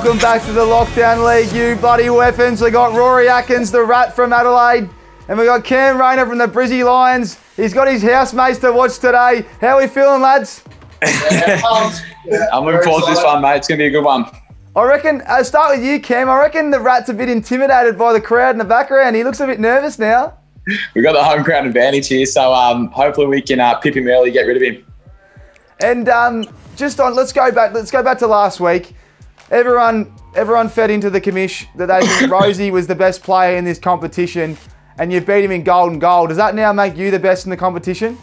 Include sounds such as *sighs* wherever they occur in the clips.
Welcome back to the Lockdown League, you bloody weapons. We got Rory Atkins, the rat from Adelaide, and we got Cam Rayner from the Brizzy Lions. He's got his housemates to watch today. How are we feeling, lads? *laughs* I'm looking forward to this one, mate. It's going to be a good one. I reckon, I'll start with you, Cam. I reckon the rat's a bit intimidated by the crowd in the background. He looks a bit nervous now. We've got the home ground advantage here, so um, hopefully we can uh, pip him early, get rid of him. And um, just on, let's go back. Let's go back to last week. Everyone, everyone fed into the commish that they think *coughs* Rozee was the best player in this competition, and you beat him in gold and gold. Does that now make you the best in the competition?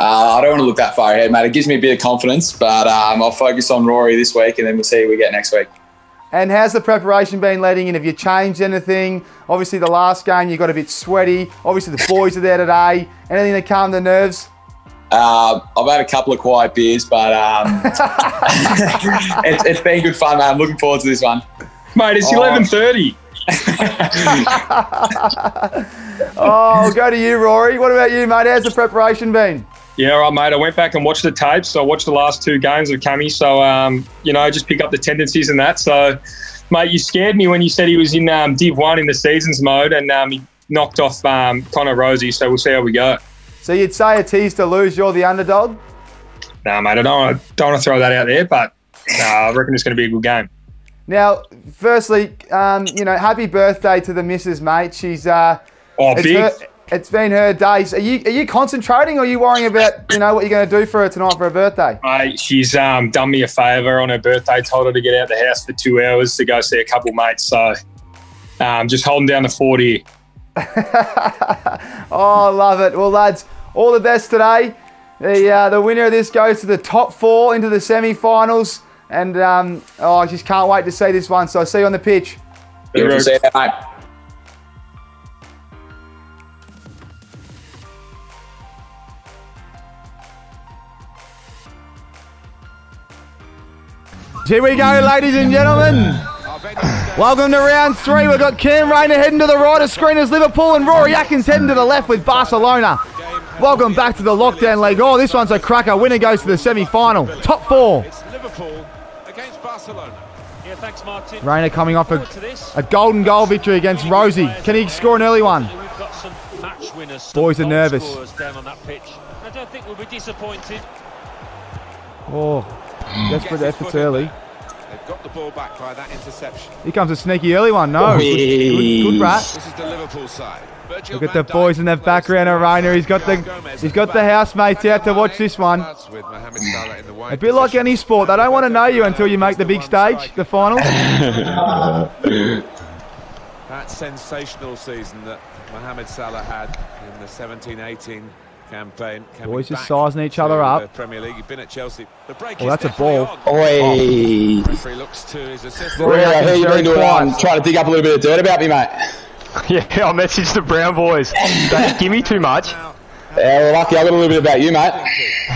Uh, I don't want to look that far ahead, mate. It gives me a bit of confidence, but um, I'll focus on Rory this week, and then we'll see who we get next week. And how's the preparation been leading in? Have you changed anything? Obviously, the last game you got a bit sweaty. Obviously, the boys are there today. Anything to calm the nerves? Uh, I've had a couple of quiet beers, but um, *laughs* *laughs* it's, it's been good fun, man. I'm looking forward to this one. Mate, it's Oh. eleven thirty. *laughs* Oh, I'll go to you, Rory. What about you, mate? How's the preparation been? Yeah, all right, mate. I went back and watched the tapes. So I watched the last two games of Cammy. So um, you know, just pick up the tendencies and that. So, mate, you scared me when you said he was in um, Div One in the seasons mode, and um, he knocked off um, Connor Rozee. So we'll see how we go. So you'd say a tease to lose. You're the underdog. Nah, mate, I don't want to don't want to throw that out there, but nah, I reckon it's going to be a good game. Now, firstly, um, you know, happy birthday to the missus, mate. She's uh, Oh, it's, big. her, it's been her day. So Are you are you concentrating, or are you worrying about you know what you're going to do for her tonight for her birthday? Mate, she's um, done me a favour on her birthday. Told her to get out of the house for two hours to go see a couple mates. So, um, just holding down the fort here. *laughs* Oh, I love it. Well, lads, all the best today. The uh, the winner of this goes to the top four into the semi-finals, and um, oh, I just can't wait to see this one. So I'll see you on the pitch. Beautiful to see you, mate. Here we go, ladies and gentlemen. Welcome to round three. We've got Cam Rayner heading to the right of screen as Liverpool and Rory Atkins heading to the left with Barcelona. Welcome back to the lockdown league. Oh, this one's a cracker. Winner goes to the semi-final. Top four. It's Liverpool against Barcelona. Yeah, thanks, Martin. Rayner coming off a, Forward to this. a golden goal victory against Rozee. Can he score an early one? We've got some match winners. Boys are nervous. scorers Down on that pitch. I don't think we'll be disappointed. Oh, desperate efforts early. There. They've got the ball back by that interception. Here comes a sneaky early one. No, good, good, good rat. This is the Liverpool side. Virgil Look at the boys in the background of plays He's got the Gomez he's at got the housemates out to watch this one. Starts with Mohamed Salah in the wide A bit like any sport, they don't want to know you until you make the big stage, the finals. *laughs* That sensational season that Mohamed Salah had in the 17-18 campaign. Boys just sizing each to other the up. Premier League. He'd been at Chelsea. The break Oh, is that's a ball. on. Oi. Referee looks to his assistant. Rory Yeah, I Atkins hear you very been doing quiet. um, trying to dig up a little bit of dirt about me, mate. *laughs* Yeah, I messaged the Brown boys. They give me too much. *laughs* Now, Yeah, well, lucky I got a little bit about you, mate.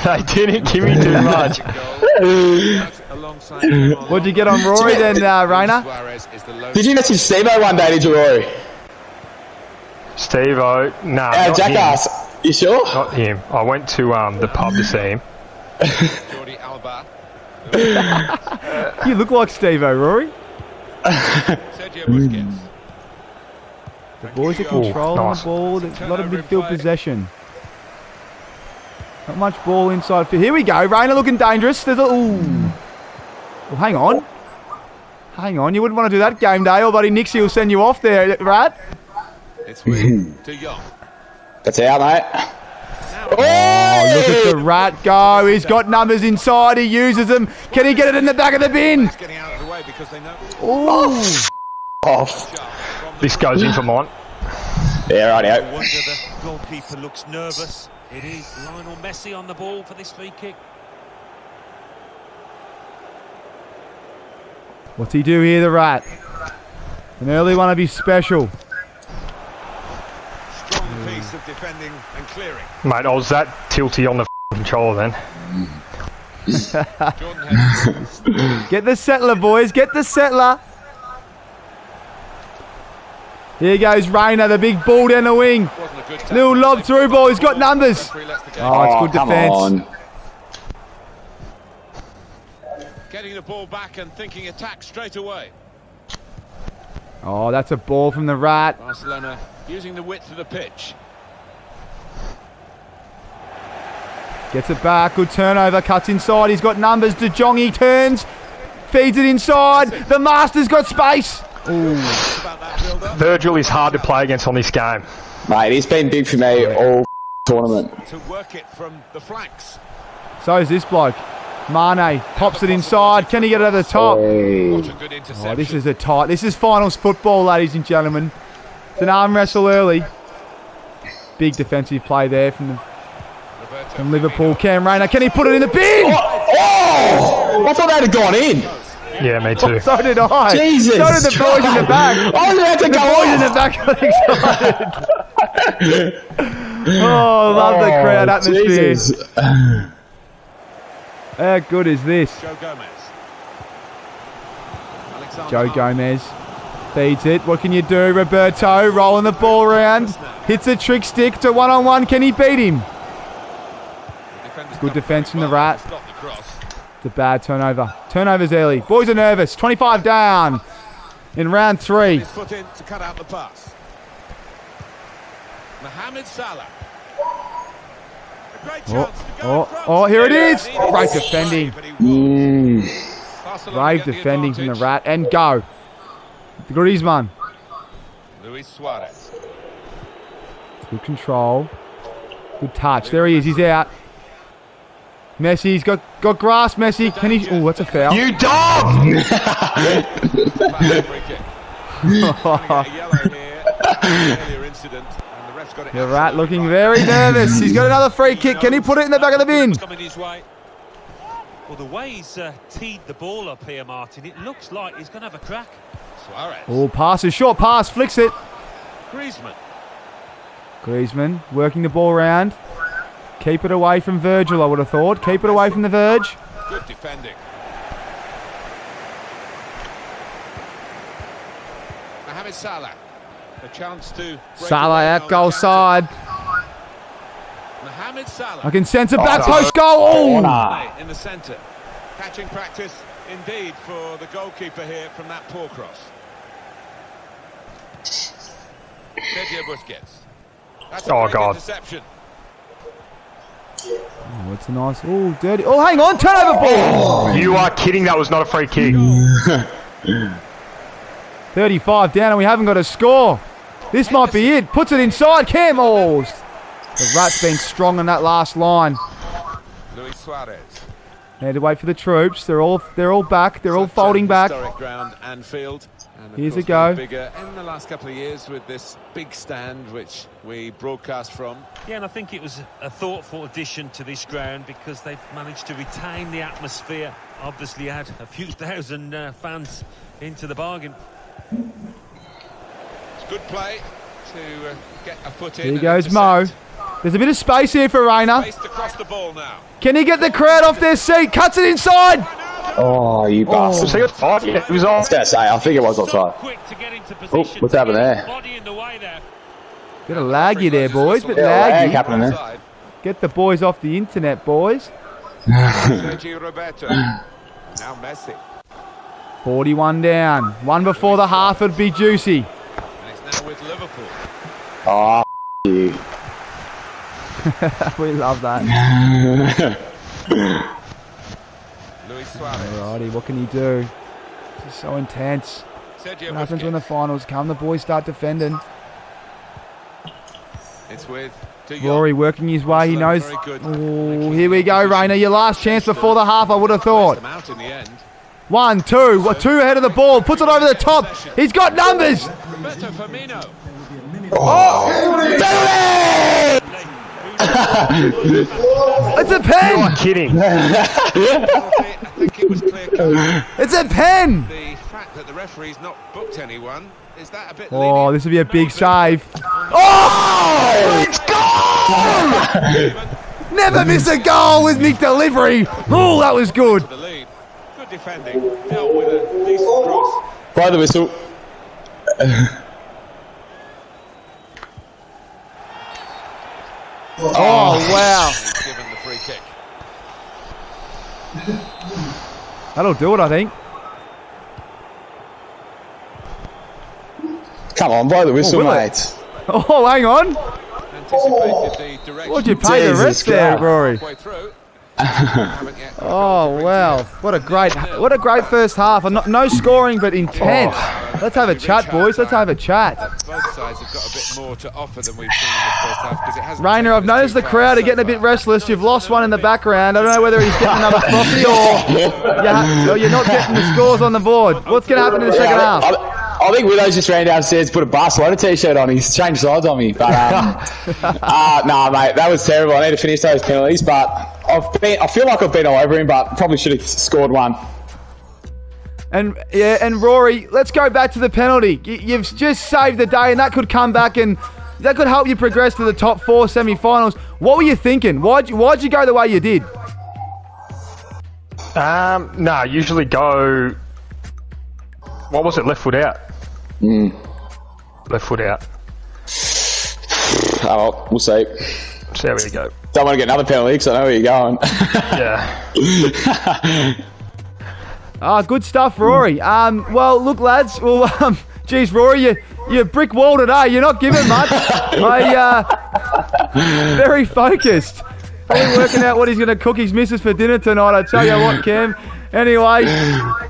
They didn't give me too *laughs* much. alongside him What'd you get on Rory then, uh, Rayner? Suarez is Did you message Steve one day, did you, Rory? Steve O, nah, Uh, not jackass. You sure? him. Not him. I went to um, the pub to see him. Jordi Alba. You look like Steve Rory. Sergio Busquets. The boys are controlling nice. the ball. There's a lot of midfield possession. Not much ball inside. field. Here we go. Rayner looking dangerous. There's a. Ooh. Well, hang on. Hang on. You wouldn't want to do that game day, or buddy Nixie will send you off there, Rat. It's with De Jong. That's out, mate. Oh, look at the Rat go. He's got numbers inside. He uses them. Can he get it in the back of the bin? It's getting out of the way because they know. Ooh. Off. This goes in for Mont. Yeah, right No out. wonder the goalkeeper looks nervous. It is Lionel Messi on the ball for this free kick. What's he do here, the Rat? An early one would be special. Strong piece of defending and clearing. Mate, I was that tilty on the controller then. *laughs* Get the settler, boys. Get the settler. Here goes Rayner, the big ball down the wing. wasn't a good tackle. Little lob through ball. He's got numbers. Referee lets the game Oh, it's good oh, come defence. on. Getting the ball back and thinking attack straight away. Oh, that's a ball from the rat. Barcelona using the width of the pitch. Gets it back. Good turnover. Cuts inside. He's got numbers. De Jong, he turns. Feeds it inside. The Master's got space. About Virgil is hard to play against on this game. Mate, he's been big for me oh, all tournament. to work it from the flanks. So is this bloke. Mane pops it inside. Can he get it over the top? Hey. What a good interception. Oh, this is a tight. This is finals football, ladies and gentlemen. It's an arm wrestle early. Big defensive play there from, the, from Liverpool. Cam Rayner. Can he put it in the bin? Oh! oh! I thought that had gone in. Yeah, me too. *laughs* So did I. Jesus. So did the boys in the back. *laughs* I was about to The go boys in the back got excited. *laughs* oh, love the crowd Oh, atmosphere. Jesus. How good is this? Joe Gomez. Alexander Joe Gomez feeds it. What can you do, Roberto? Rolling the ball around. Hits a trick stick to one on one. Can he beat him? Good defence from the well Rat. the. It's a bad turnover. Turnovers early. Boys are nervous. 25 down in round three. His in to cut out the pass. Mohamed Salah. Oh, chance to go oh, oh, here it is. Needed Great defending. play, but he won. Mm. Brave defending from the advantage. Rat. And go. Griezmann. Luis Suarez. Good control. Good touch. There he is. He's out. Messi's got got grass. Messi. Can he? Oh, that's a foul. You dog! *laughs* Fast free kick. Trying to get a yellow here. Earlier incident, and the ref's got it The rat looking very nervous. He's got another free kick. Can he put it in the back of the bin? Coming his way. Well, the way he's uh, teed the ball up here, Martin, it looks like he's going to have a crack. Suarez. Oh, passes. Short pass. Flicks it. Griezmann. Griezmann working the ball around. Keep it away from Virgil, I would have thought. Keep it away from the verge. Good defending. Mohamed Salah. A chance to. Salah away out goal side. Mohamed Salah. I can sense a back oh, post goal. Oh! oh! Corner. in the centre. Catching practice indeed for the goalkeeper here from that poor cross. Sergio Busquets. That's a Oh, great God. interception. Oh, it's a nice. Oh, dirty. Oh, hang on. Turnover ball. Oh. You are kidding, that was not a free kick. *laughs* 35 down, and we haven't got a score. This might be it. Puts it inside. Camels. The Rat's been strong on that last line. Luis Suarez. They had to wait for the troops. They're all they're all back. They're all Such a folding back. Historic ground, Anfield. And Here's a go. Bigger in the last couple of years with this big stand which we broadcast from. Yeah, and I think it was a thoughtful addition to this ground because they've managed to retain the atmosphere. Obviously, add a few *laughs* thousand uh, fans into the bargain. It's good play to uh, get a foot in. Here and goes Mo. intercept. There's a bit of space here for Rayner. Raced across the ball now. Can he get the crowd off their seat? Cuts it inside. Oh, you oh. bastard. So he was five, yeah, he was I was going to say, I think it was So offside. quick to get into Oh, position. what's happening there? his Body in the way there. Bit of laggy there, boys. Bit Yeah, lag laggy. happening there. Get the boys off the internet, boys. Sergio Roberto. *sighs* now Messi. 41 down. One before the half would be juicy. And it's now with Liverpool. Oh, you. *laughs* we love that. *laughs* Luis Suarez. Alrighty, what can he do? This is so intense. Sergio What happens when the finals come? The boys start defending. It's with De Rory working his way. He knows. Oh, here we go, Rayner. Your last chance before the half, I would have thought. Them out in the end. One, two, what, two ahead of the ball. Puts it over the top. He's got numbers. Roberto Firmino. *laughs* It's a You pen. are kidding. *laughs* I think it was clear cut. It's a pen. The fact that the referee's not booked anyone, is that a bit Oh, this would be a big save. *laughs* Oh! It's gone! Never miss a goal with Nick delivery. Oh, that was good. Good defending. Dealt with a decent cross. By the whistle. Oh, oh wow. He's given the free kick. That'll do it, I think. Come on, blow the oh, whistle, will it? mate. Oh, hang on. Anticipated the oh. direction What'd you pay the Jesus rest there, Christ. Rory? Halfway through. Haven't yet got Oh the wow! What a great, what a great first half. And No, no scoring, but intense. Oh. Let's have a chat, boys. Let's have a chat. Both sides have got a bit more to offer than we've seen in the first half because it hasn't. Rayner, I've noticed the far crowd are getting a bit restless. You've lost one in the background. I don't know whether he's getting another frothy or, *laughs* you ha- or you're not getting the scores on the board. What's going to happen in the second half? I, I think Widows just ran downstairs, put a Barcelona t-shirt on. He's changed sides on me. But um, *laughs* uh, nah, mate, that was terrible. I need to finish those penalties, but I've been, I feel like I've been all over him, but probably should have scored one. And yeah, and Rory, let's go back to the penalty. You've just saved the day, and that could come back and that could help you progress to the top four semi-finals. What were you thinking? Why'd you, why'd you go the way you did? Um, nah, usually go. What was it? Left foot out. Left foot out. Oh, well, we'll see. So there we go. Don't want to get another penalty because I know where you're going. *laughs* Yeah. *laughs* Ah, good stuff, Rory. Um, well, look, lads. Well, *laughs* um, geez, Rory, you you brick wall today. You're not giving much. I uh, very focused. Probably working out what he's going to cook his missus for dinner tonight. I tell you what, Cam. Anyway,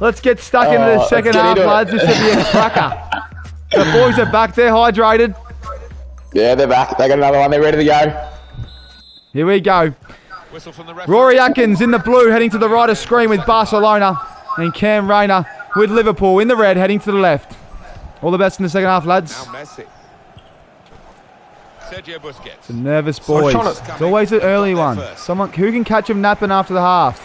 let's get stuck into the Oh, second half, into lads. This should be a cracker. The boys are back. They're hydrated. yeah, they're back. They got another one. They're ready to go. Here we go. Whistle from the referee. Rory Atkins in the blue heading to the right of screen with Barcelona. And Cam Rayner with Liverpool in the red heading to the left. All the best in the second half, lads. Now Messi. Sergio Busquets. Nervous boys. trying to- It's always an early one. Someone who can catch him napping after the half.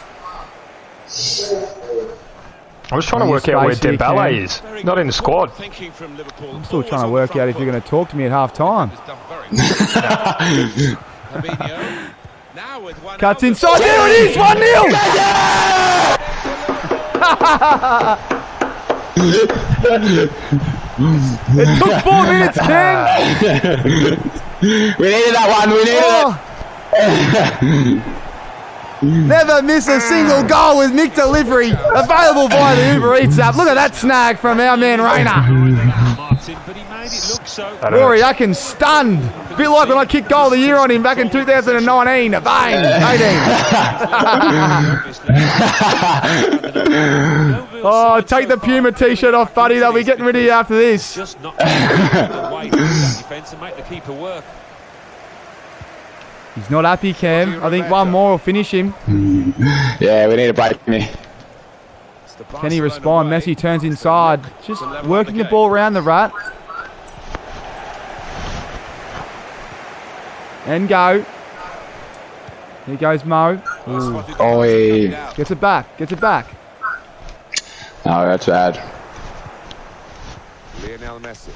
I was trying to work out where space here, Dembele is. Not in the squad. Thinking from Liverpool. I'm still trying to work out if you're going to talk to me at half time. Fabinho. *laughs* Now Cuts inside. There it is. 1 0. it took four minutes, *laughs* Cam. We needed that one. We needed it. Oh. *laughs* Never miss a single goal with Mick Delivery. Available via the Uber Eats app. Look at that snag from our man Rayner. Martin, but he made it look so. I don't know. Rory Atkins stunned. A bit like when I kicked goal of the year on him back in 2019. Bang! 18. *laughs* Oh, take the Puma t-shirt off, buddy. They'll be getting rid of you after this. Just not away from that defence and make the keeper work. He's not happy, Cam. I think one more will finish him. *laughs* Yeah, we need a break from here. Can he respond? way. Messi turns inside. Just To working the the ball around the rat. And go. Here goes Mo. Spotted the Oh, ball he- Gets it back. Gets it back. No, that's bad. Lionel Messi.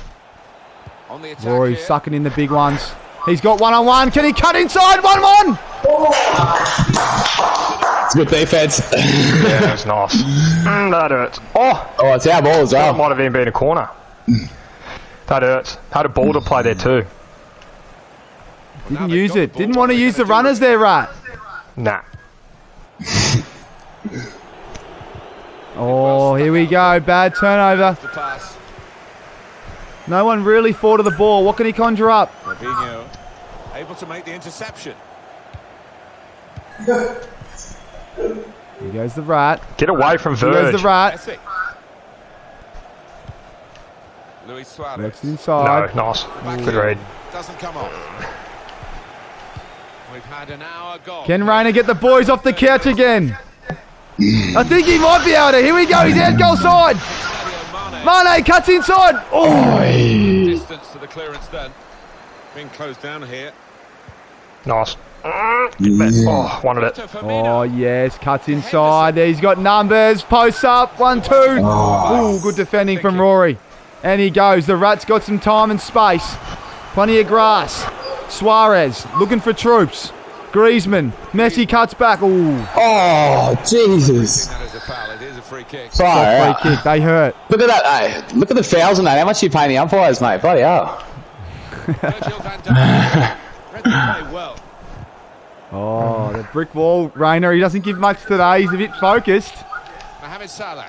On the attack Rory here. sucking in the big ones. He's got one on one. Can he cut inside? One one. It's good defense. *laughs* Yeah, that's nice. Mm, that hurts. Oh, oh, it's our ball as that well. might have even been a corner. That hurts. Had a ball to play there too. Didn't use it. Didn't want to use the runners there, right? Nah. Oh, here we go. Bad turnover. The pass. No one really thought of the ball. What can he conjure up? Fabinho able to make the interception. Here goes the rat. Get away from Here goes the rat. Luis Suarez Works it No, inside. nice. Good read. doesn't come off. We've had an hour gone. Can Rayner get the boys off the couch again? I think he might be able to. Here we go. He's out goal side. Sadio Mane. Mane cuts inside. Oh, Distance to the clearance then. Being closed down here. Nice. Mm. Oh, wanted it. Oh yes, cuts inside. There he's got numbers. Posts up. One, two. Ooh, good defending from Rory. And he goes. The rat's got some time and space. Plenty of grass. Suarez looking for troops. Griezmann. Messi cuts back. Ooh, Oh, Jesus. That is a foul. It is a free kick. Far free kick. They hurt. Look at that, hey. Look at the fouls on that. How much you paying the umpires, mate? Bloody hell. Virgil van Dijk. *laughs* Read the play well. Oh, the brick wall. Rayner, he doesn't give much today. He's a bit focused. Mohamed Salah.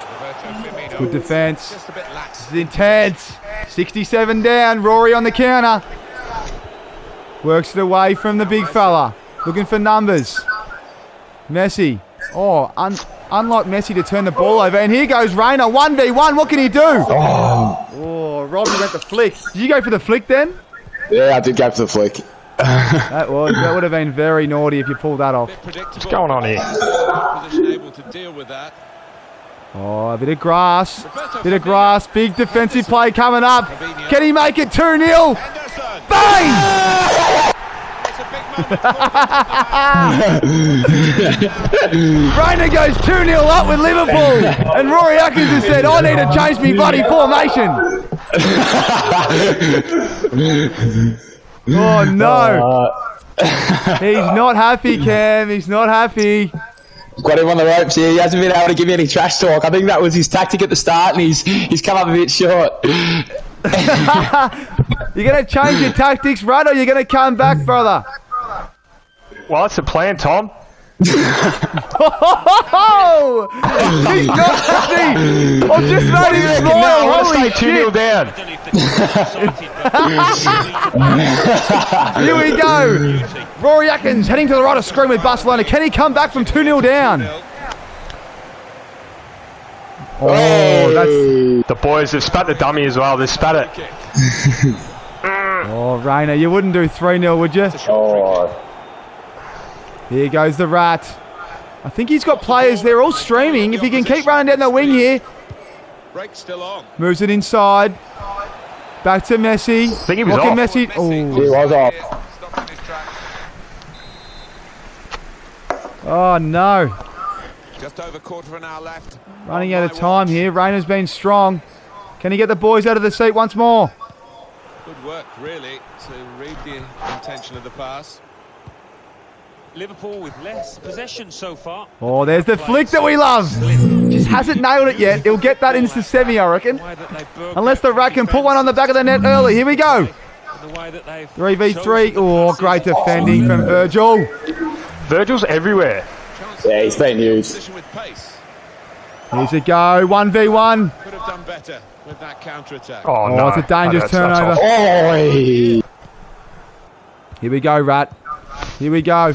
Roberto Firmino. Good defence. Just a bit lax. It's intense. 67 down. Rory on the counter. Works it away from the big fella. Looking for numbers. Messi. Oh, un- unlike Messi to turn the ball over. And here goes Rayner. 1v1. What can he do? Oh, oh Robbie went the flick. Did you go for the flick then? Yeah, I did go for the flick. That would, that would have been very naughty if you pulled that off. What's going on here? Oh, a bit of grass. Bit of grass. Big defensive play coming up. Can he make it 2 0? Henderson. Bang! *laughs* It's a big moment. for him. Rayner goes 2 0 up with Liverpool. And Rory Atkins has said, I need to change me bloody formation. *laughs* Oh, no. Uh, He's not happy, Cam. He's not happy. Got him on the ropes here. He hasn't been able to give me any trash talk. I think that was his tactic at the start, and he's he's come up a bit short. *laughs* You're going to change your tactics, right? Or you're going to come back, brother? Well, that's the plan, Tom. Oh! He's not happy. I've just made him No, smile. I Holy stay 2 0 down. I don't know if they're excited, but- Here we go. Rory Atkins heading to the right of screen with Barcelona. Can he come back from 2 0 down? Oh, that's. The boys have spat the dummy as well. They spat it. *laughs* Oh, Rayner, you wouldn't do 3 0, would you? Oh, Here goes the rat. I think he's got players. They're all streaming. If he can keep running down the wing here, Break still on. moves it inside. Back to Messi. I think he was off. Messi? Oh, he was off. His tracks. oh no. Just over quarter of an hour left. Running out of time watch. here. Rayner's been strong. Can he get the boys out of the seat once more? Good work, really, to read the intention of the pass. Liverpool with less possession so far. Oh, there's the flick that we love. Just hasn't nailed it yet. He'll get that into semi, I reckon. The way that they've broken Unless the their rat can put one on the back of the net early. Here we go. and the way that they've 3v3. Oh, great defending from Virgil. Virgil's everywhere. Yeah, he's been huge. Position with. Here's a go. 1v1. Could have done better with that counter attack. Oh, Oh, no. it's a dangerous Oh, no, that's- that's turnover. off. Here we go, Rat. Here we go.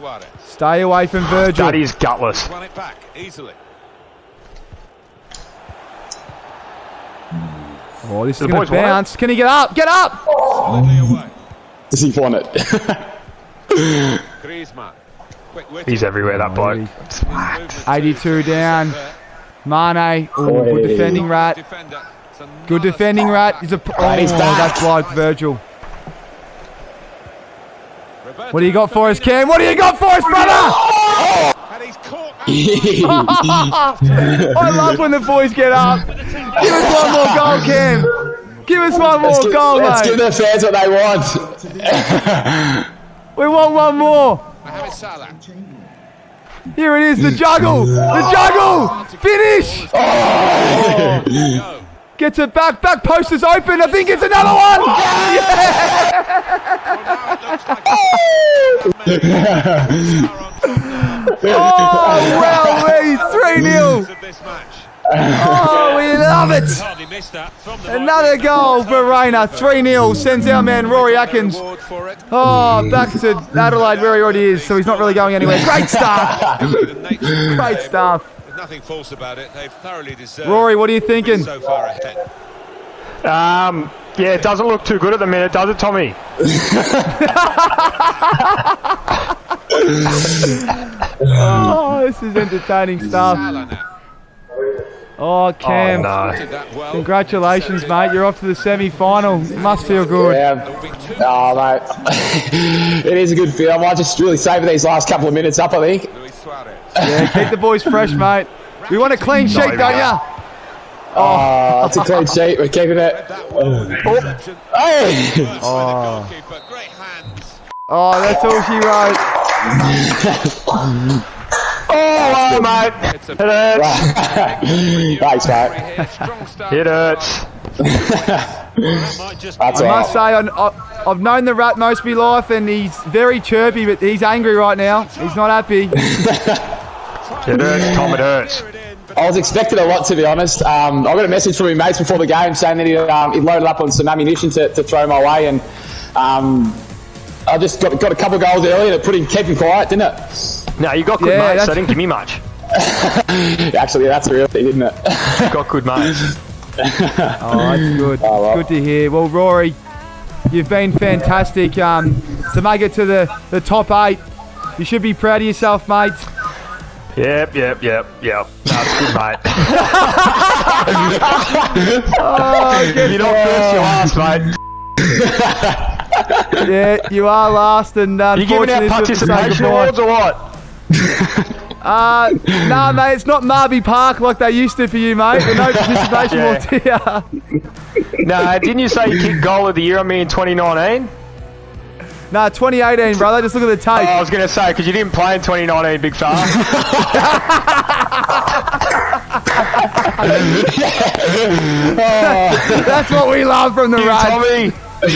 Luis Suarez Stay away from Virgil. That is gutless. won it back easily. Oh, this is going to bounce. Can he get up? Get up! Solidly away. Does he want it? *laughs* Griezmann. He's everywhere, that oh, bloke. His 82 down. There. Mane. Oh, good defending, Rat. Good defending, step Rat. He's a. Oh, And that's bloke, Virgil. What do you got for us, Cam? What do you got for us, brother? And he's caught. I love when the boys get up. Give us one more goal, Cam. Give us one more Let's give, goal, let's give the fans what they want. We want one more. Here it is, the juggle. The juggle. Finish. Oh. Go. *laughs* Gets it back. Back post is open. I think it's another one. Well, now it Oh, well, we 3 0. of this match. Oh, we love it. Hardly missed that from the Another goal for Rayner. 3 0. Sends our man Rory Atkins. Reward for it. Oh, back to Adelaide where he already is, so he's not really going anywhere. Great start. The nature of the *laughs* Great stuff. There's nothing false about it. They've thoroughly deserved Rory, what are you thinking? so far ahead. Um, yeah, it doesn't look too good at the minute, does it, Tommy? *laughs* *laughs* Oh, this is entertaining stuff. Salah now. Oh, Oh, Cam. no. Did that well. Congratulations, mate. You're off to the semi final. Must feel good. Yeah. Oh, mate. *laughs* it is a good feel. I might just really savour these last couple of minutes up, I think. Luis Suarez. Yeah, keep the boys fresh, mate. We want a clean sheet, don't go. ya? Oh. oh, it's a clean sheet. We're keeping it. That one. Hey! First by the goalkeeper. Great hands. Oh, that's all she wrote. *laughs* Oh, mate. It's a It hurts. *laughs* Thanks, mate. here. Strong start. It hurts. That might just That's be I must say, I, I, I've known the rat most of my life, and he's very chirpy, but he's angry right now. He's not happy. *laughs* It hurts, Tom. It hurts. I was expecting a lot, to be honest. Um, I got a message from my mates before the game saying that he, um, he loaded up on some ammunition to, to throw my way, and um, I just got, got a couple of goals early, and it put him, kept him quiet, didn't it? No, you got good Yeah, mates. that's- So didn't give me much. *laughs* Actually, that's a real thing, isn't it? You got good mates. *laughs* Oh, that's good. Oh, well. Good to hear. Well, Rory, you've been fantastic um, to make it to the, the top eight. You should be proud of yourself, mate. Yep, yep, yep, yep. That's good, mate. *laughs* Oh, You're not first, you're last, mate. *laughs* yeah, you are last, and uh, You giving out unfortunately, it's have to say participation awards or what? Uh, nah, mate, it's not Marby Park like they used to for you, mate. No *laughs* participation Yeah. awards here. No, didn't you say you kicked goal of the year on me in 2019? Nah, 2018, brother. Just look at the oh, tape. Oh, I was going to say, because you didn't play in 2019, big fella. *laughs* That's what we love from the Rats. Tommy. *laughs*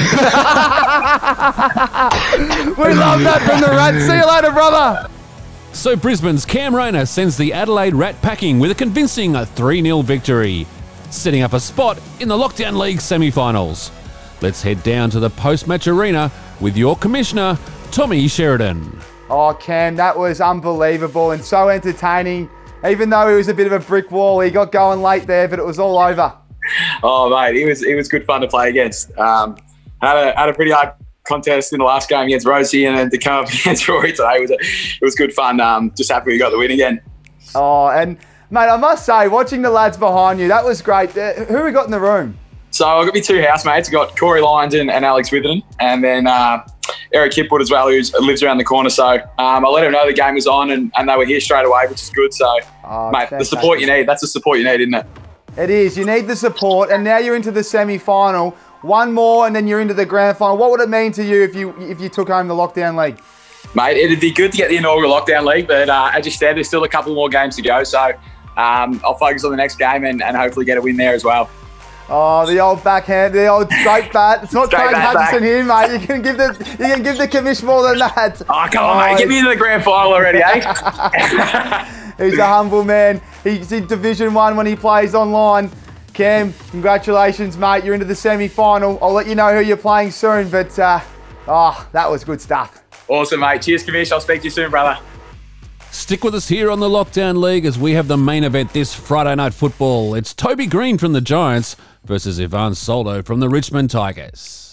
We love that from the Rats. See you later, brother. So Brisbane's Cam Rayner sends the Adelaide Rat packing with a convincing 3 0 victory, setting up a spot in the Lockdown League semi finals. Let's head down to the post match arena with your commissioner, Tommy Sheridan. Oh, Cam, that was unbelievable and so entertaining. Even though he was a bit of a brick wall, he got going late there, but it was all over. Oh mate, it was it was good fun to play against. Um, had a had a pretty hard contest in the last game against Rozee, and then to come up *laughs* against Rory today was a, it was good fun. Um, just happy we got the win again. Oh, and mate, I must say, watching the lads behind you, that was great. Uh, Who we got in the room? So I've got my two housemates. I've got Corey Lyons and, and Alex Witherden, and then uh, Eric Hipwood as well, who lives around the corner. So um, I let them know the game was on, and, and they were here straight away, which is good. So, Oh, mate, the support you need, that's the support you need, isn't it? It is. You need the support, and now you're into the semi-final. One more, and then you're into the grand final. What would it mean to you if you if you took home the lockdown league? Mate, it'd be good to get the inaugural lockdown league, but uh, as you said, there's still a couple more games to go. So um, I'll focus on the next game and, and hopefully get a win there as well. Oh, the old backhand, the old straight bat. It's not Straight Craig bat Hutchison back. here, mate. You can give the you can give the commish more than that. Oh, come on, mate. Get me into the grand final already, eh? *laughs* He's a humble man. He's in Division One when he plays online. Cam, congratulations, mate. You're into the semi-final. I'll let you know who you're playing soon, but uh, oh, that was good stuff. awesome, mate. Cheers, Commish. I'll speak to you soon, brother. Stick with us here on the Lockdown League as we have the main event this Friday night football. It's Toby Green from the Giants versus Ivan Soldo from the Richmond Tigers.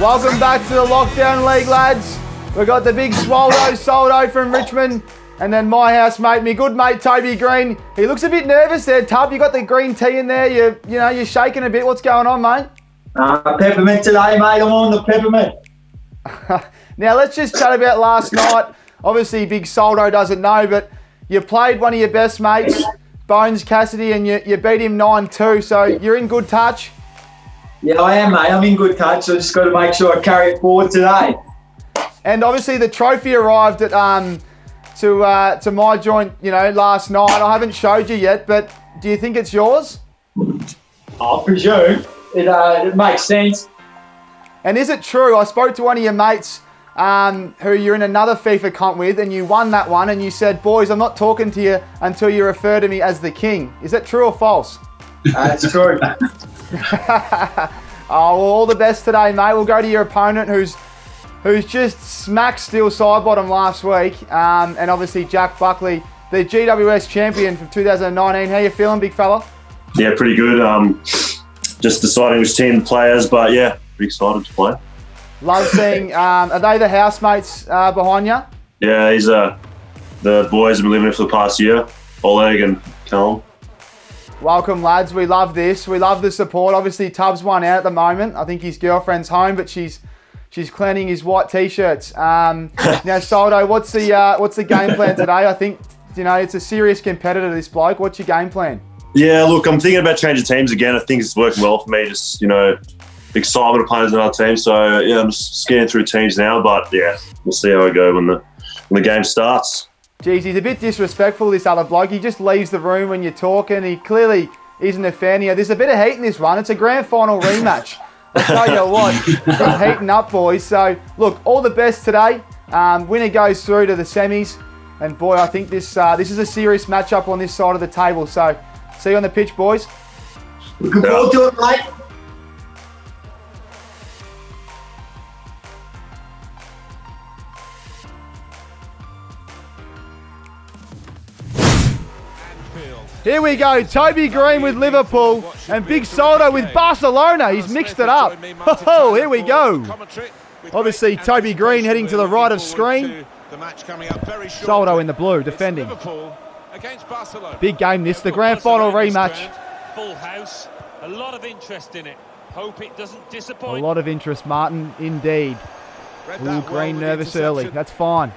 Welcome back to the Lockdown League, lads. We've got the big Swaldo Soldo from Richmond, and then my housemate, me good mate Toby Green. He looks a bit nervous there, Tub. You got the green tea in there. You, you know, you're shaking a bit. What's going on, mate? Uh, peppermint today, mate. I'm on the peppermint. *laughs* Now let's just chat about last night. Obviously, Big Soldo doesn't know, but you played one of your best mates, Bones Cassidy, and you, you beat him 9-2. So you're in good touch. Yeah, I am, mate. I'm in good touch. So I just got to make sure I carry it forward today. And obviously, the trophy arrived at um to uh, to my joint, you know, last night. I haven't showed you yet, but do you think it's yours? I presume it, uh, it makes sense. And is it true? I spoke to one of your mates um, who you're in another FIFA comp with, and you won that one, and you said, "Boys, I'm not talking to you until you refer to me as the king." Is that true or false? That's true. *laughs* Oh, well, all the best today, mate. We'll go to your opponent, who's who's just smacked Steele Sidebottom last week, um, and obviously Jack Buckley, the GWS champion from 2019. How you feeling, big fella? Yeah, pretty good. Um, just deciding which team to play as, but yeah, pretty excited to play. Love seeing. *laughs* Um, are they the housemates uh, behind you? Yeah, he's uh, the boys have been living here for the past year. Oleg and Callum. Welcome, lads. We love this. We love the support. Obviously, Tubbs one out at the moment. I think his girlfriend's home, but she's she's cleaning his white t-shirts. Um, *laughs* now, Soldo, what's the uh, what's the game plan today? I think you know it's a serious competitor. This bloke. What's your game plan? Yeah, look, I'm thinking about changing teams again. I think it's working well for me. Just you know, excitement of playing with another team. So yeah, I'm just scanning through teams now. But yeah, we'll see how I go when the when the game starts. Geez, he's a bit disrespectful, this other bloke. He just leaves the room when you're talking. He clearly isn't a fan here. There's a bit of heat in this one. It's a grand final rematch. I'll tell you what, it's heating up, boys. So, look, all the best today. Um, winner goes through to the semis. And, boy, I think this uh, this is a serious matchup on this side of the table. So, see you on the pitch, boys. Looking forward to it, mate. Here we go. Toby Green with Liverpool and Big Soldo with Barcelona. He's mixed it up. Oh, here we go. Obviously, Toby Green heading to the right of screen. Soldo in the blue, defending. Big game this, the grand final rematch. Full house. A lot of interest in it. Hope it doesn't disappoint. A lot of interest, Martin, indeed. Ooh, Green nervous early. That's fine.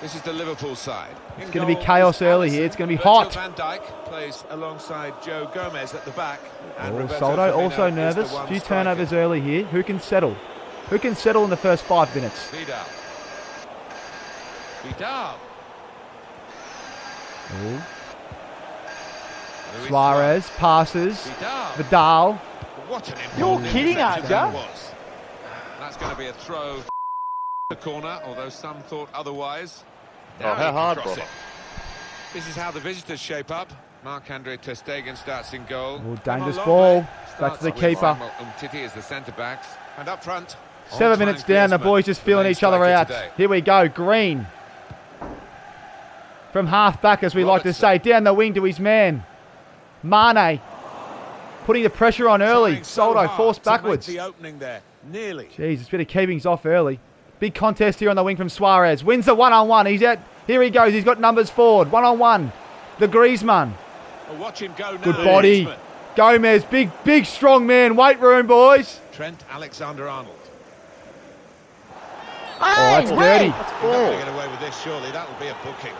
This is the Liverpool side. It's going to be chaos early here. It's going to be hot. Van Dijk plays alongside Joe Gomez at the back. And Oh, Soldo also Firmino is nervous. one Few striker. turnovers early here. Who can settle? Who can settle in the first five minutes? Vidal. Vidal. Ooh. Suarez passes. Vidal. Vidal. What an You're kidding, interception aren't that. That's going to be a throw the corner, although some thought otherwise. Oh, how hard, cross brother? it. This is how the visitors shape up. Marc-Andre Ter Stegen starts in goal. Oh, dangerous ball. way. Back to the keeper. Samuel Umtiti as the centre backs. And up front. Seven Antoine minutes down. The boys just feeling each other out. today. Here we go. Green. From half back, as we like to say. Down the wing to his man. Mane. Putting the pressure on early. Trying so Soldo forced backwards. The opening there, nearly. Jeez, it's a bit of keepings off early. Big contest here on the wing from Suarez. Wins the one on one. He's out. Here he goes. He's got numbers forward. One on one. The Griezmann. Watch him go now. Good body. Griezmann. Gomez. Big, big, strong man. Weight room, boys. Trent Alexander-Arnold. Oh, that's dirty. You're not going to get away with this, surely. That will be a booking.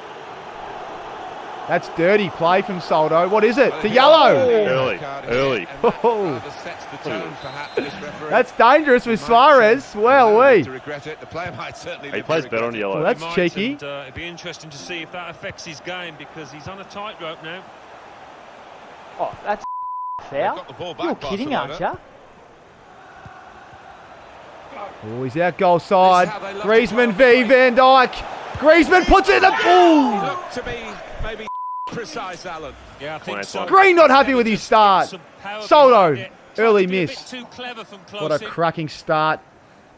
That's dirty play from Soldo. What is it? Well, To yellow. Early, early. Oh. rather sets the tone, *laughs* perhaps, for this referee. That's dangerous with Suarez. Well, we. To regret it. The player might certainly. He plays better on it. yellow. Well, that's cheeky. And, uh, it'd be interesting to see if that affects his game because he's on a tightrope now. Oh, that's They've foul. got the ball back, You're kidding, aren't you? Oh, he's out goal side. This is how they love to Griezmann v Van Dijk. Griezmann puts it in the He ball. looked to be maybe precise, Alan. Yeah, I think so. Green not happy with his start. Some Soldo, behind it. Tried early to be a miss. bit too clever from close What a cracking start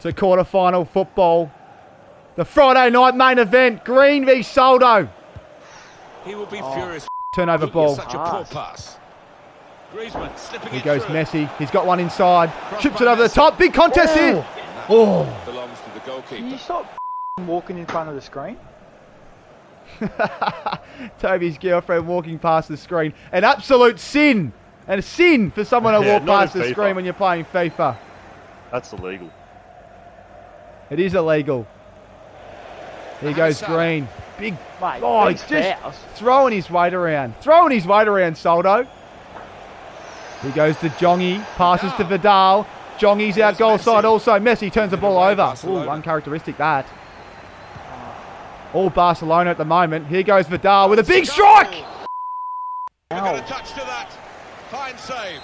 to quarter-final football. The Friday night main event. Green v Soldo. He will be Oh. furious. Turnover Looking at ball. Such a poor ah. pass. Griezmann slipping Here it goes through. Messi. He's got one inside. Cross Chips it over the top. Big contest here. Oh. oh. Belongs to the goalkeeper. Can you stop walking in front of the screen? *laughs* Toby's girlfriend walking past the screen. An absolute sin. And a sin for someone to *laughs* Yeah, walk past the FIFA. screen when you're playing FIFA. That's illegal. It is illegal. Here goes Salah. Green. Big. Mate, Oh, he's just fouls. throwing his weight around. Throwing his weight around, Soldo. He goes to Jongi, Passes to Vidal. Jongi's out goal Messi. side also. Messi turns the ball over. Ooh, Barcelona. uncharacteristic that. All Barcelona at the moment. Here goes Vidal with a big strike. We've got a touch to that. Fine save.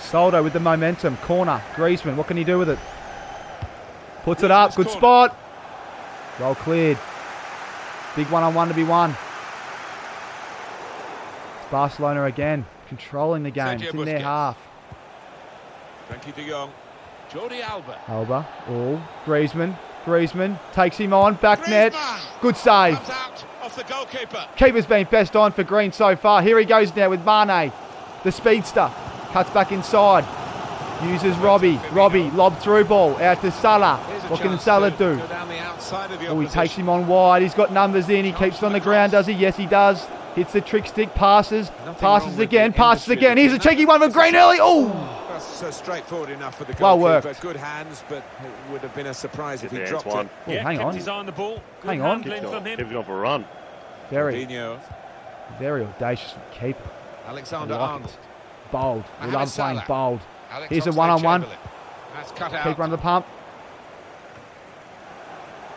Soldo with the momentum. Corner. Griezmann. What can he do with it? Puts it up. Good spot. Goal cleared. Big one on one to be won. It's Barcelona again. Controlling the game. It's in their Busquets. half. Frenkie de Jong. Jordi Alba. Alba. All. Griezmann. Griezmann takes him on. Back net. Good save. Comes off the goalkeeper. Keeper's been best on for Green so far. Here he goes now with Mane. The speedster. Cuts back inside. Uses Robbie. Robbie. Lob through ball. Out to Salah. What can Salah do? Go down the outside of the Oh, he takes him on wide. He's got numbers in. He keeps it on the ground, does he? Yes, he does. Hits the trick stick, passes, passes again, passes again. Here's a cheeky one for Green early. Oh! That's uh, straightforward enough for the Well goalkeeper. worked. Good hands, but it would have been a surprise if he Yeah, dropped Antoine. it. Oh, yeah, hang on. his eye on the ball. Good Hang on. handling from him. Keep going for a run. Very, Fabinho, very audacious from the keeper. Alexander I like Arnold. it. Bold. We Mohamed love playing bold. Alex Here's a Oxlade one-on-one. Chamberlain. That's cut out. Keeper under the pump.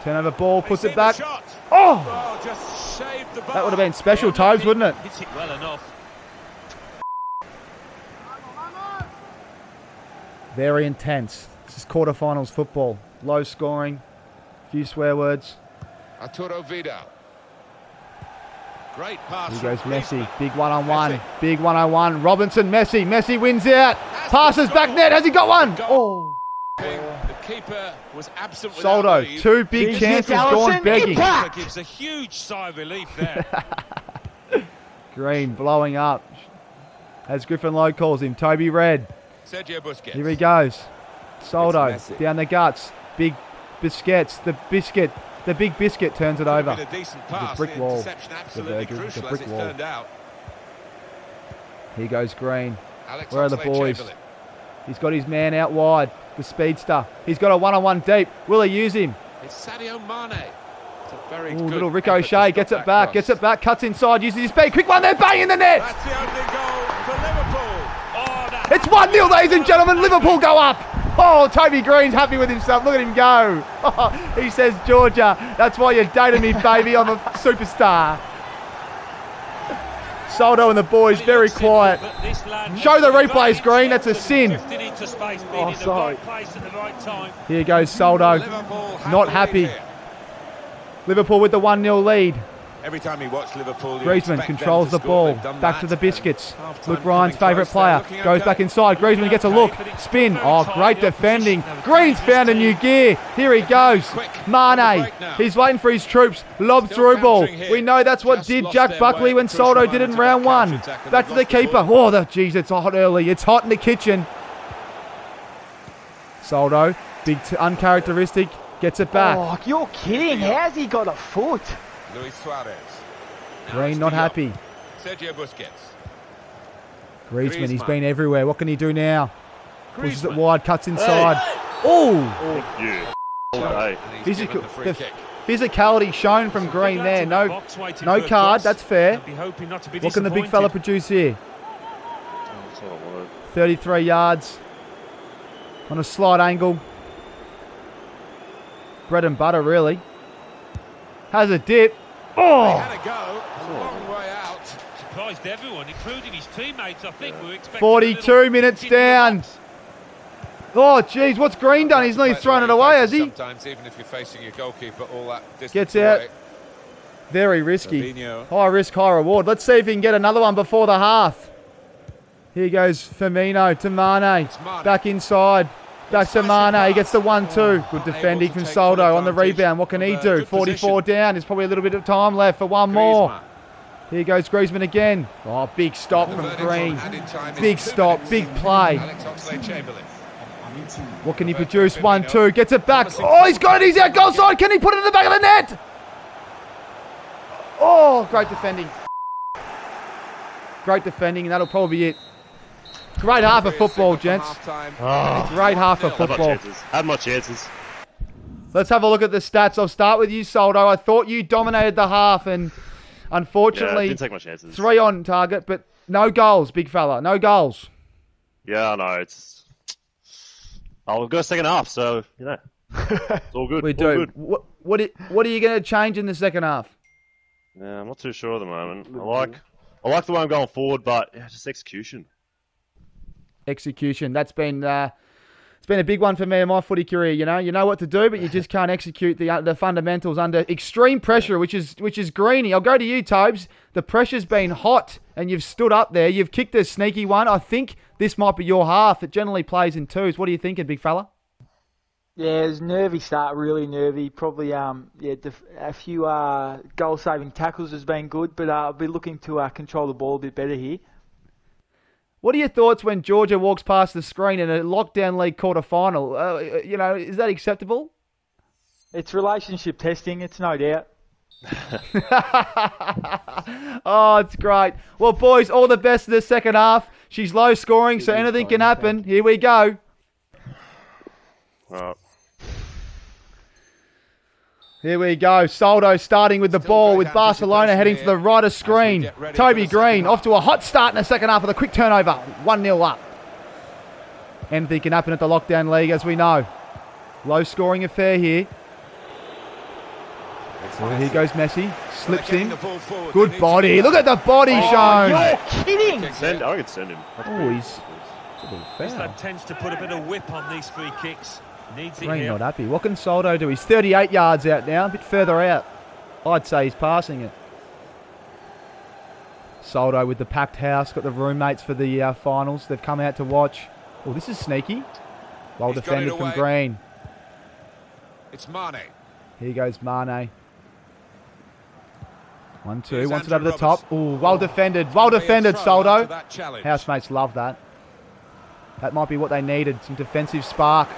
Turnover ball, puts it back. Oh! Oh, just the bar. That would have been special times, wouldn't it? Hits it well enough. Very intense. This is quarterfinals football. Low scoring, few swear words. Arturo Vidal. Great pass. Here goes Messi. Big one on one. Big one on one. Robinson, Messi. Messi wins out. Passes back net. Has he got one? Oh. The keeper was absent Soldo. Two big Jesus, chances Alisson, gone begging. Gives a huge sigh of relief there. *laughs* Green blowing up. As Griffin Logue calls him. Toby Red. Sergio Busquets. Here he goes. Soldo. Down the guts. Big biscuits. The biscuit. The big biscuit turns it over. been a decent There's a brick wall. interception absolutely Virgil, there's a crucial brick wall. turned out. Here goes Green. Alex Where are the boys? He's got his man out wide. The speedster. He's got a one-on-one deep. Will he use him? It's Sadio Mane. It's a very Ooh, good little effort to ricochet. Gets it back. cross. Gets it back. Cuts inside. Uses his speed. Quick one there. Bang in the net. That's the only goal for Liverpool. oh, that It's 1 0, ladies and gentlemen. Liverpool go up. Oh, Toby Green's happy with himself. Look at him go. *laughs* he says, Georgia, that's why you dated me, baby. I'm a superstar. Soldo and the boys very quiet. But this lad Show the replays, Green. That's a sin. Drifting into space, being Oh, sorry. right place at the right time. Here goes Soldo. Not happy. Liverpool with the 1 0 lead. Every time you watch Liverpool, you Griezmann controls the ball. Back that, to the biscuits. half-time Luke Ryan's favourite player. Goes okay. back inside. Griezmann gets a look. Spin. Oh, great defending. Green's found a new gear. Here he goes. Mane. He's waiting for his troops. Lob through ball. We know that's what did Jack Buckley when Soldo did it in round one. Back to the keeper. Oh, the jeez, it's hot early. It's hot in the kitchen. Soldo, big, t- uncharacteristic, gets it back. Oh, you're kidding. How's he got a foot? Luis Suarez. Now Green not happy. Sergio Busquets. Griezmann, He's been everywhere. What can he do now? Pushes it wide, cuts inside. Oh, You. All day. Physical. the The physicality shown from Green there. in the No, no card. cross. That's fair. They'll be hoping not to be What can the big fella produce here? That's all I wanted. 33 yards on a slight angle. Bread and butter, really. Has a dip. Oh! They Oh, had a go. A long oh. way out. Surprised everyone, including his teammates. I think we were 42 minutes kick in the down. box. oh, jeez, what's Green done? He's nearly Quite thrown it away, has he? Sometimes, even if you're facing your goalkeeper all that distance Gets out. away. Very risky. Fabinho. High risk, high reward. Let's see if he can get another one before the half. Here goes Firmino to Mane. Mane. Back inside. Back to Mane. He gets the 1 2. Good defending from Soldo on the rebound. What can he do? 44 position. down. There's probably a little bit of time left for one more. Here goes Griezmann again. Oh, big stop from Green. added time is Big stop, big play. What can he produce? 1 2. Gets it back. Oh, he's got it. He's out goal side. Can he put it in the back of the net? Oh, great defending. Great defending, and that'll probably be it. Great half of football, gents. Oh, ah. Great half of football. Had my chances. Let's have a look at the stats. I'll start with you, Soldo. I thought you dominated the half, and Yeah, unfortunately, didn't take my chances. three on target, but no goals, big fella. No goals. Yeah, I know. It's. I'll go second half, so you know, it's all good. We all do. Good. What what i- what are you going to change in the second half? Yeah, I'm not too sure at the moment. I like, I like the way I'm going forward, but yeah, just execution. Execution. That's been uh, it's been a big one for me in my footy career. You know, you know what to do, but you just can't execute the uh, the fundamentals under extreme pressure, which is which is greeny. I'll go to you, Tobes. The pressure's been hot, and you've stood up there. You've kicked a sneaky one. I think this might be your half. It generally plays in twos. What are you thinking, big fella? Yeah, it was nervy start, really nervy. Probably, um, yeah, def- a few uh, goal-saving tackles has been good, but uh, I'll be looking to uh, control the ball a bit better here. What are your thoughts when Georgia walks past the screen in a lockdown league quarter final? Uh, you know, is that acceptable? It's relationship testing, it's no doubt. *laughs* oh, it's great. Well, boys, all the best in the second half. She's low scoring, so anything can happen. Here we go. Right. Here we go. Soldo starting with the ball with Barcelona heading to the right of screen. Toby Green off to a hot start in the second half with a quick turnover. 1 0 up. Anything can happen at the lockdown league, as we know. Low scoring affair here. So here goes Messi. Slips in. Good body. Look at the body oh, shown. You're kidding! Send, I could send him. Oh, he's a This lad tends to put a bit of whip on these free kicks. Needs Green not happy. What can Soldo do? He's 38 yards out now, a bit further out. I'd say he's passing it. Soldo with the packed house, got the roommates for the uh, finals. They've come out to watch. Oh, this is sneaky. Well He's defended from. Green. It's Mane. Here goes Mane. One, two. Here's Wants it Andrew over the top. Oh, well defended. Well defended, Soldo. after that challenge. Housemates love that. That might be what they needed. Some defensive spark.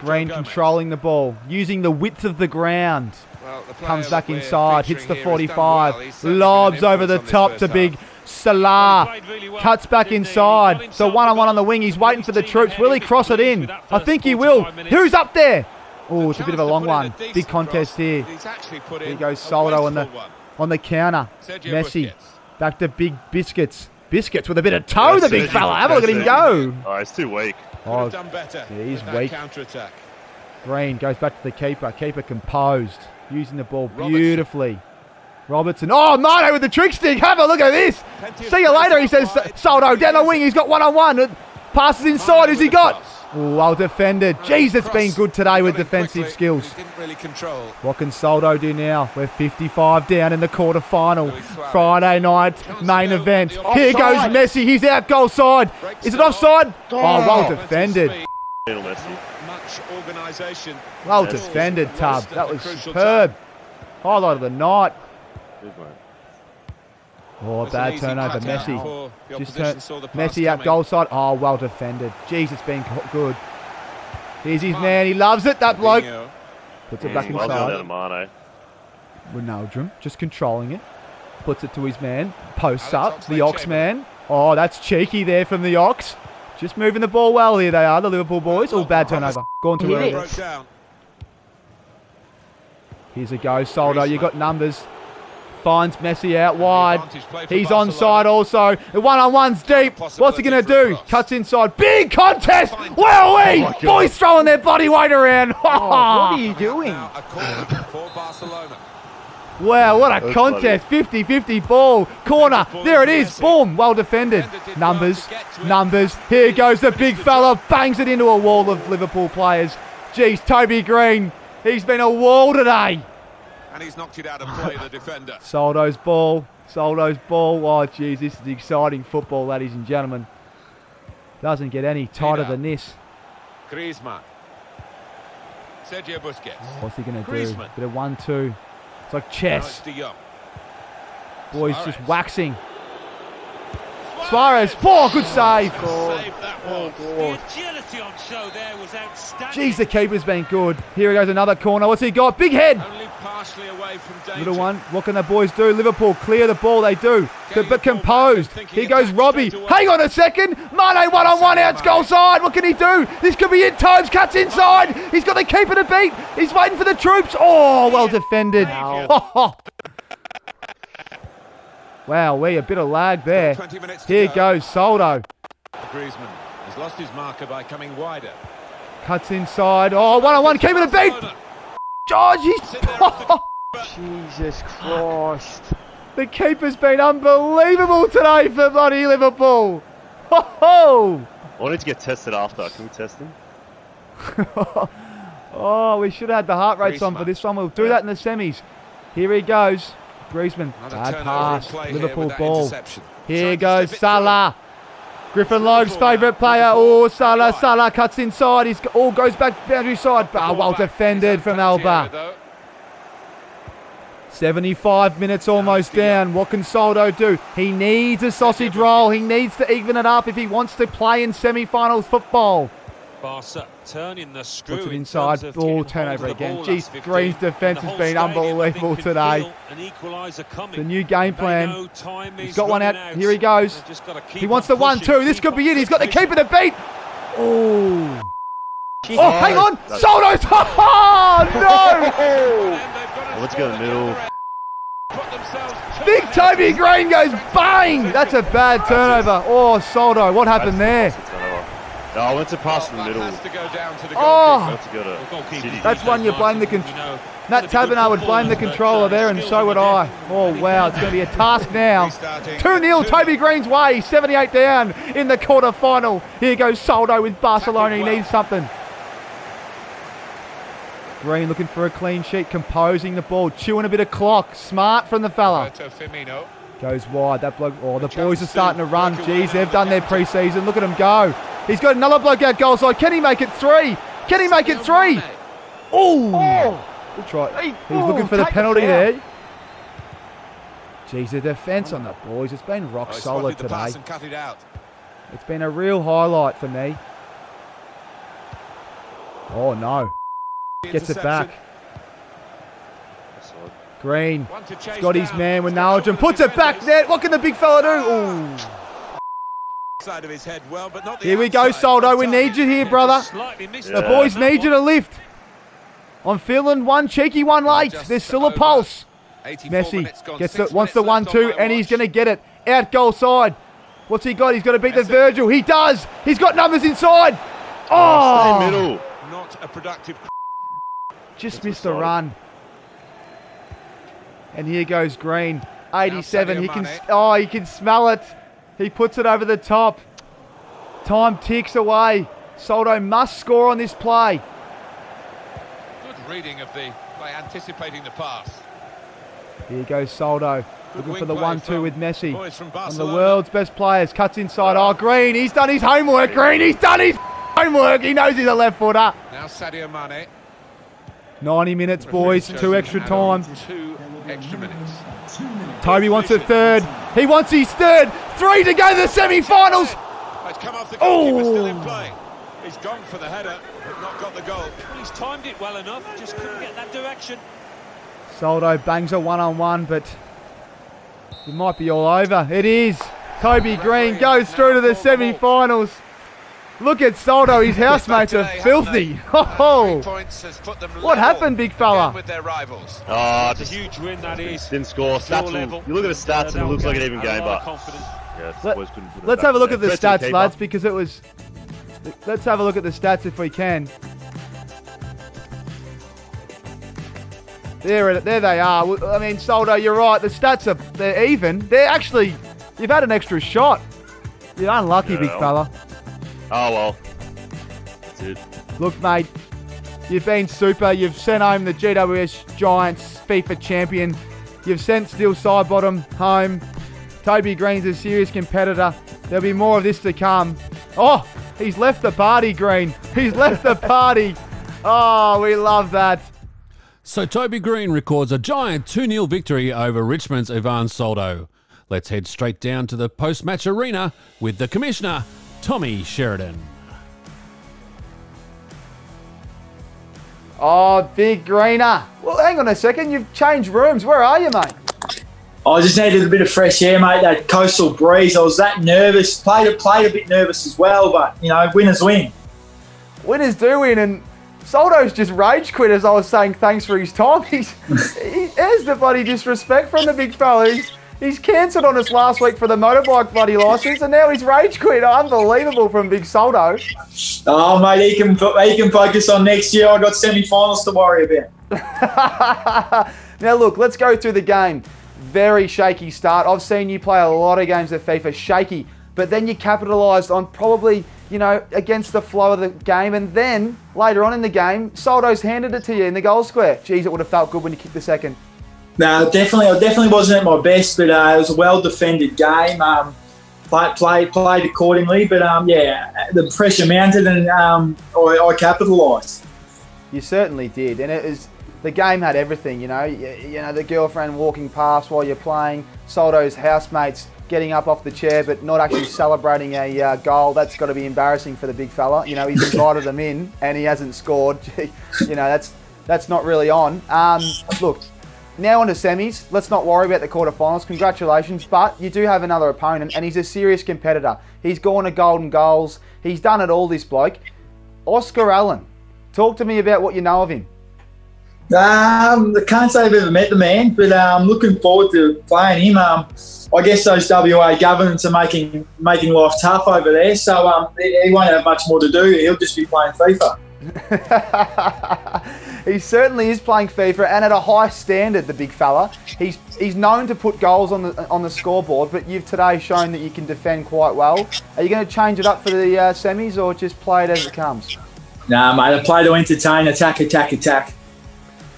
Green controlling the ball, using the width of the ground. Well, the Comes back inside, hits the featuring here has done 45, well. Lobs over the top to first big. Salah. Really well, Cuts back didn't he? He inside. got So one on one on the wing. He's waiting for the troops. Will he cross it in? I think he will. Who's up there? Oh, it's a bit of a long one. decent Big contest cross. here. He's actually put Here goes a Soldo on the one. on the counter. Sergio Messi Busquets. back to big biscuits. Biscuits with a bit of toe. The big it. fella. Have a look at him go. Oh, it's too weak. Oh, done better. yeah, he's weak. Counter-attack. Green goes back to the keeper. Keeper composed, using the ball Robertson. beautifully. Robertson. Oh, Mane with the trick stick. Have a look at this. Plenty See you later, he says. Soldo down the wing. He's got one on one. Passes inside. Who's he got? cross. Oh, well defended. Jeez, it's been good today with defensive quickly, skills. he Didn't really control. What can Soldo do now? We're 55 down in the quarter final. Friday night main event. Here goes offside. Messi. He's out goal side. Breaks Is it it offside? Oh, well defended. speed, Little Messi. Much organisation. Well Yes. defended, Tub. That was superb. Highlight of the night. Good, mate. Oh, It's bad turnover. cut Messi. before Just opposition turn, saw Messi out coming. goal side. Oh, well defended. Jeez, it's been good. Here's his man. He loves it, that bloke. Fabinho. Puts it back Well done inside. out of Ronaldrum just controlling it. Puts it to his man. Posts up. The Ox man. Oh, that's cheeky there from the Ox. Just moving the ball well here they are, the Liverpool boys. Oh, bad turnover. Gone too It early. is. Broke down. Here's a go. Soldo, you got numbers. Finds Messi out wide. advantage play for He's Barcelona. onside also. The one on one's deep. What's he going to do? cross. Cuts inside. Big contest. Well, we oh my boys throwing their body weight around. *laughs* Oh, what are you doing? Now a corner for Barcelona. Wow, what a contest. 50 50 ball. Corner. There it is. Boom. Well defended. Numbers. Numbers. Here goes the big fella. Bangs it into a wall of Liverpool players. Jeez, Toby Green. He's been a wall today. And he's knocked it out of play, the defender. *laughs* Soldo's ball. Soldo's ball. Oh, jeez, this is exciting football, ladies and gentlemen. Doesn't get any tighter than this. Griezmann. Sergio Busquets. What's he going to do? Bit of one, two. It's like chess. Boys just waxing. Suarez. Oh, good save. Save that was. Oh, the agility on show there was outstanding. Jeez, the keeper's been good. Here he goes another corner. What's he got? Big head. Only partially away from danger. Little one. What can the boys do? Liverpool clear the ball. They do. But the ball back composed. Here goes Robbie. Hang on a second. Mane one on one out goal side. What can he do? This could be it. Tobes cuts inside. He's got the keeper to beat. He's waiting for the troops. Oh, well defended. *laughs* wow, we a bit of lag there. 20 minutes to Here go. goes Soldo. Griezmann has lost his marker by coming wider. Cuts inside. Oh, one on one. Keeper to beat. Barcelona. George, he's. Sitting there off *laughs* Jesus Christ. The keeper's been unbelievable today for bloody Liverpool. Ho ho! I wanted to get tested after. Can we test him? *laughs* Oh, we should have had the heart rates on for this one. We'll do that in the semis. Here he goes. Griezmann. Bad pass. play here Liverpool ball. Here goes Salah. Griffin Logue's Liverpool now. favourite player. Liverpool Oh, Salah. wide. Salah cuts inside. He's all goes back boundary side. Ball well. Defended from Alba. 75 minutes almost down. What can Soldo do? He needs a sausage roll. He needs to even it up if he wants to play in semi-finals football. Barca turning the screw Puts it inside, terms of ball turnover again. ball Geez, 15. Green's defence has been stadium, I think, unbelievable today. feel an. The new game plan. He's got one out. running Here he goes. They've just gotta He wants the one, two. This could be it. He's got the pushing. keeper to beat. Oh. Jeez. Oh, hang on. That's- Soldo's. Oh, *laughs* no. Let's go middle. Big Toby Green goes bang. That's a bad turnover. Oh, Soldo. What happened there? No, I went to pass in the middle. Has to go down to the Oh. I to go to City. That's one you blame the con- Matt Taberner would blame the controller there, and so would I. Oh, wow. It's going to be a task now. 2 0 Toby Green's way. 78 down in the quarter final. Here goes Soldo with Barcelona. He needs something. Green looking for a clean sheet, composing the ball, chewing a bit of clock. Smart from the fella. Roberto Firmino. Goes wide. That bloke. Oh, the boys are starting to run. Jeez, they've done their pre-season. Look at them go. He's got another bloke out goal side. Can he make it three? Can he make it three? Oh! Good try. He was looking for the penalty there. Geez, the defence on the boys. It's been rock Oh, solid today. pass and cut it out. It's been a real highlight for me. Oh no. Gets it back. Green. One to He's chase got his man with knowledge and puts it back there. What can the big fella do? Ooh. Side of his head well, but not the Here we go. Soldo. We need you here, brother. Slightly The Yeah. boys need you to lift. I'm feeling one cheeky, one late. There's still a pulse. 84 Messi gets six the, wants the minutes left on one-two, my and he's going to get it out goal side. What's he got? He's got to beat the Messi. Virgil. He does. He's got numbers inside. Stay Oh, middle. Not a productive. just missed the run. And here goes Green. 87. He can. Oh, he can smell it. He puts it over the top. Time ticks away. Soldo must score on this play. Good reading of the by anticipating the pass. Here goes Soldo. Good Looking for the one-two with Messi. boys from One of the world's best players. Cuts inside. Oh, Green. He's done his homework. Green. He's done his homework. He knows he's a left footer. Now Sadio Mane. 90 minutes, boys. Two extra time. Two extra minutes. Toby wants a third. He wants his third. Three to go to the semi-finals. It's come off the goalkeeper, still Oh. in play. He's gone for the header, but not got the goal. He's timed it well enough, just couldn't get that direction. Soldo bangs a one-on-one, but it might be all over. It is. Toby Green goes through to the semi-finals. Look at Soldo. His housemates are Today, filthy. haven't? Uh, Oh, three points has put them What happened, big fella? again With their rivals. Oh, It's a huge win, that is. didn't score. Stats. level. Will, you look at the stats and it looks like an even game, but yeah, Let- boys couldn't put it let's have a look there. at the Rest stats, lads, because it was. Let's have a look at the stats if we can. There, there they are. I mean, Soldo, you're right. The stats are they're even. They're actually. You've had an extra shot. You're unlucky, big Yeah. fella. Oh well. That's it. Look, mate, you've been super. You've sent home the GWS Giants FIFA champion. You've sent Steele Sidebottom home. Toby Green's a serious competitor. There'll be more of this to come. Oh, he's left the party, Green. *laughs* He's left the party. Oh, we love that. So Toby Green records a giant 2 0 victory over Richmond's Ivan Soldo. Let's head straight down to the post match arena with the Commissioner, Tommy Sheridan. Oh, big greener. Well, hang on a second. You've changed rooms. Where are you, mate? I just needed a bit of fresh air, mate. That coastal breeze. I was that nervous. Played played a bit nervous as well, but you know, winners win. Winners do win, and Soldo's just rage quit as I was saying thanks for his time. *laughs* He's, he, there's the bloody disrespect from the big fella. He's, he's cancelled on us last week for the motorbike bloody licence, and now he's rage quit. Unbelievable from Big Soldo. Oh, mate, he can he can focus on next year. I got semi-finals to worry about. *laughs* now, look, let's go through the game. Very shaky start. I've seen you play a lot of games of FIFA, shaky, but then you capitalised on probably, you know, against the flow of the game, and then later on in the game, Soldo's handed it to you in the goal square. Geez, it would have felt good when you kicked the second. No, definitely, I definitely wasn't at my best, but uh, it was a well-defended game. Um, played, played, played accordingly, but um, yeah, the pressure mounted and um, I, I capitalised. You certainly did, and it was the game had everything. You know, you, you know the girlfriend walking past while you're playing, Soldo's housemates getting up off the chair but not actually celebrating a uh, goal. That's got to be embarrassing for the big fella. You know, he's invited them in and he hasn't scored. *laughs* You know, that's that's not really on. Um, look, now on to semis. Let's not worry about the quarterfinals. Congratulations, but you do have another opponent, and he's a serious competitor. He's gone to golden goals. He's done it all. This bloke, Oscar Allen. Talk to me about what you know of him. Um, I can't say I've ever met the man, but I'm um, looking forward to playing him. Um, I guess those WA governments are making making life tough over there, so um, he he won't have much more to do. He'll just be playing FIFA. *laughs* he certainly is playing FIFA and at a high standard. The big fella. He's he's known to put goals on the on the scoreboard, but you've today shown that you can defend quite well. Are you going to change it up for the uh, semis or just play it as it comes? Nah, mate, I play to entertain, attack, attack, attack.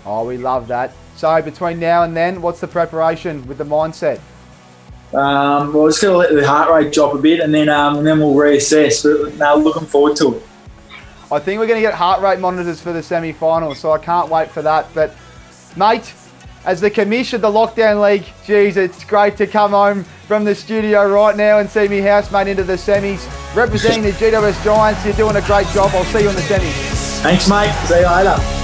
Oh, we love that. So between now and then, what's the preparation with the mindset? Um, well, just going to let the heart rate drop a bit, and then um, and then we'll reassess. But now, looking forward to it. I think we're going to get heart rate monitors for the semi-finals, so I can't wait for that. But, mate, as the commish of the Lockdown League, geez, it's great to come home from the studio right now and see me housemate into the semis. Representing the GWS Giants, you're doing a great job. I'll see you in the semis. Thanks, mate. See you later.